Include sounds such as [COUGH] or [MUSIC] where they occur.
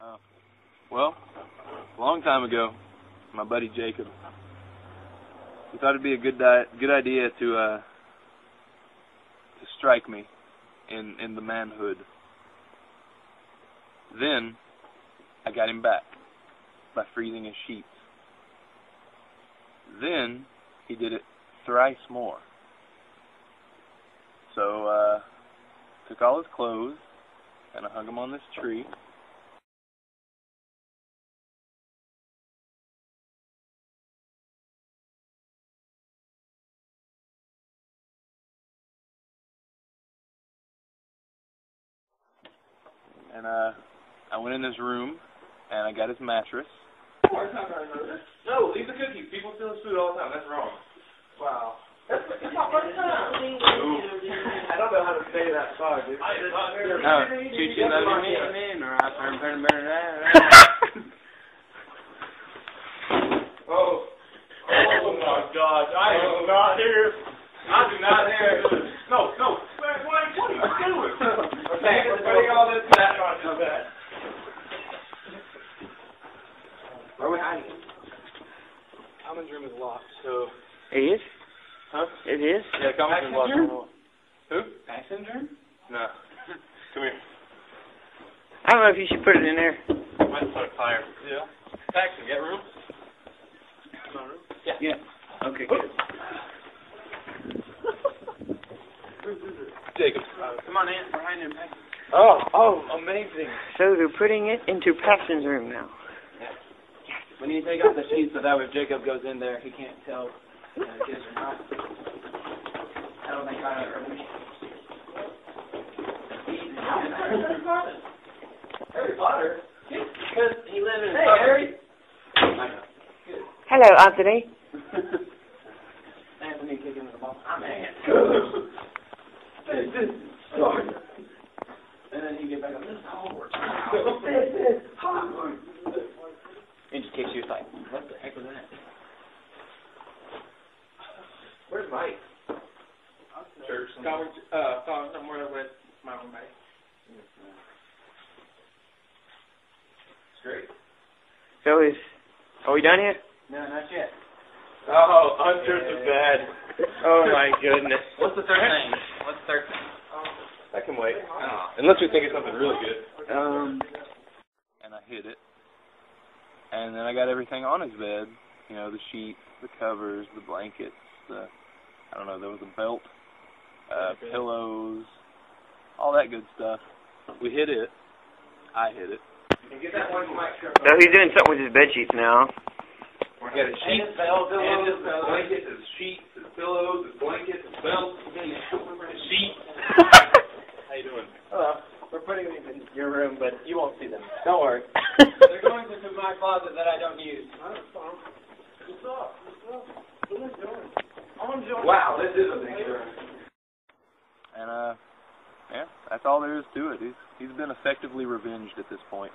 Uh, well, a long time ago, my buddy Jacob, he thought it'd be a good di- good idea to uh to strike me in in the manhood. Then I got him back by freezing his sheets. Then he did it thrice more. So uh took all his clothes and I hung him on this tree. And uh I went in his room and I got his mattress. No, leave the cookies. People steal his food all the time. That's wrong. Wow. That's it's my first time. I don't know how to say that song, dude. No, choo choo love you, man, man, or I turn burn burn [LAUGHS] Oh. Oh my God! I am not here. I do not hear. No, no. Man, what, what are you doing? Okay, we're putting all this back on his bed. Where are we hiding? Almond's room is locked, so. It is? Huh? It is? Yeah, come Paxton's on. room? Who? Paxton's room? No. Come here. I don't know if you should put it in there. Might start a fire. Yeah. Paxton, get room? Yeah. Yeah. Okay, good. Jacob. Uh, Come on, Aunt. We're hiding in Paxton. Oh, oh, amazing. So they're putting it into Paxton's room now. We need to take off the sheets so that way if Jacob goes in there, he can't tell uh, it is or not. I don't think I ever me. Harry Potter? Because he lived in Hey, Harry! Hello, Anthony. [LAUGHS] Anthony kicking the ball. I'm Ant. [LAUGHS] and then he get back up, this is Hogwarts. this is Hogwarts. And just kicks you aside. What the heck was that? Where's Mike? Church. College, uh, college somewhere with my own bike. It's great. So is, are we done here? No, not yet. Oh, under the bed. Oh my goodness. [LAUGHS] What's the third thing? What's the third thing? I can wait. Oh. Unless we think of something really good. Um, And I hid it. And then I got everything on his bed. You know, the sheets, the covers, the blankets, the I don't know, there was a belt, uh, pillows, all that good stuff. We hid it. I hid it. Get that one mic so he's doing something with his bed sheets now. We got his sheets, and his blankets, his sheets, his pillows, his blankets, his belt, his sheets. How you doing? Hello. We're putting these in your room, but you won't see them. Don't worry. They're going into my closet that I don't use. Wow, this is a big. And uh, yeah, that's all there is to it. He's he's been effectively revenged at this point.